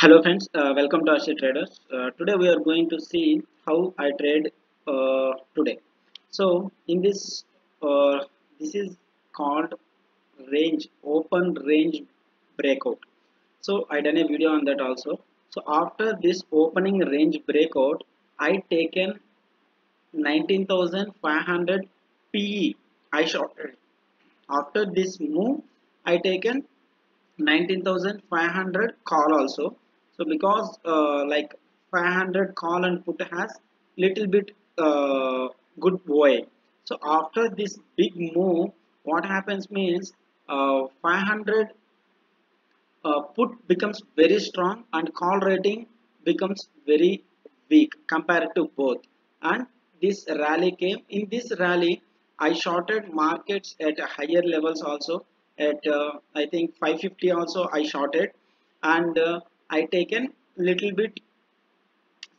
Hello friends, uh, welcome to Arshith Traders. Uh, today we are going to see how I trade uh, today. So in this, uh, this is called range, open range breakout. So I done a video on that also. So after this opening range breakout, I taken 19,500 PE. I shorted. After this move, I taken 19500 call also so because uh, like 500 call and put has little bit uh, good way so after this big move what happens means uh, 500 uh, put becomes very strong and call rating becomes very weak compared to both. And this rally came. In this rally I shorted markets at higher levels also. At uh, I think 550 also I shorted. And uh, I taken little bit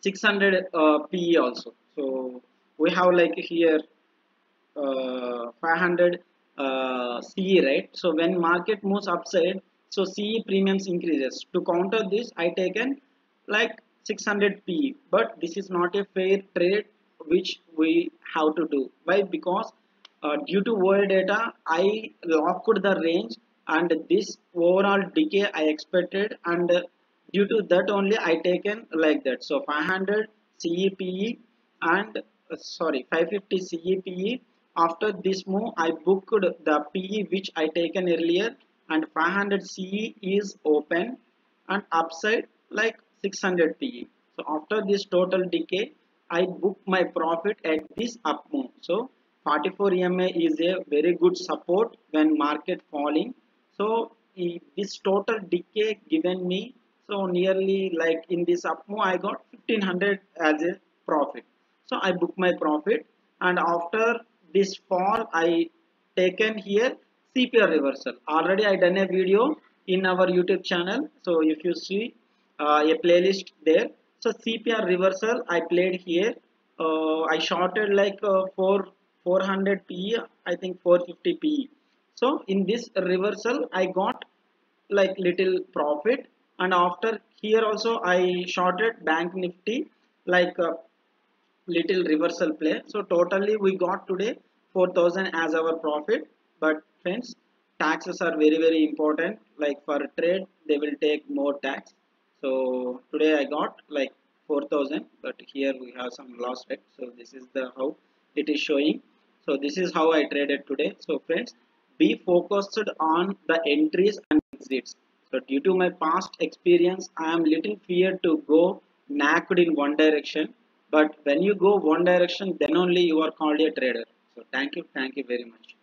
600 uh, PE also. So we have like here uh, 500 uh, CE right? So when market moves upside so CE premiums increases. To counter this I taken like 600 PE but this is not a fair trade which we have to do. Why? Because uh, due to world data I locked the range and this overall decay I expected and due to that only I taken like that. So 500 CEPE and uh, sorry 550 CEPE after this move I booked the PE which I taken earlier and 500 CE is open and upside like 600 PE so after this total decay I book my profit at this up move. So 44 EMA is a very good support when market falling. So this total decay given me so nearly like in this up move I got 1500 as a profit. So I book my profit and after this fall I taken here CPR reversal. Already I done a video in our YouTube channel. So if you see uh, a playlist there. So CPR reversal I played here. Uh, I shorted like uh, 4 400 PE I think 450 PE so in this reversal I got like little profit and after here also I shorted bank nifty like a little reversal play. So totally we got today 4000 as our profit. But friends taxes are very very important. Like for trade they will take more tax. So today I got like 4000 but here we have some loss right so this is the how it is showing. So this is how i traded today. So friends be focused on the entries and exits so due to my past experience i am little fear to go naked in one direction. But when you go one direction then only you are called a trader. So thank you thank you very much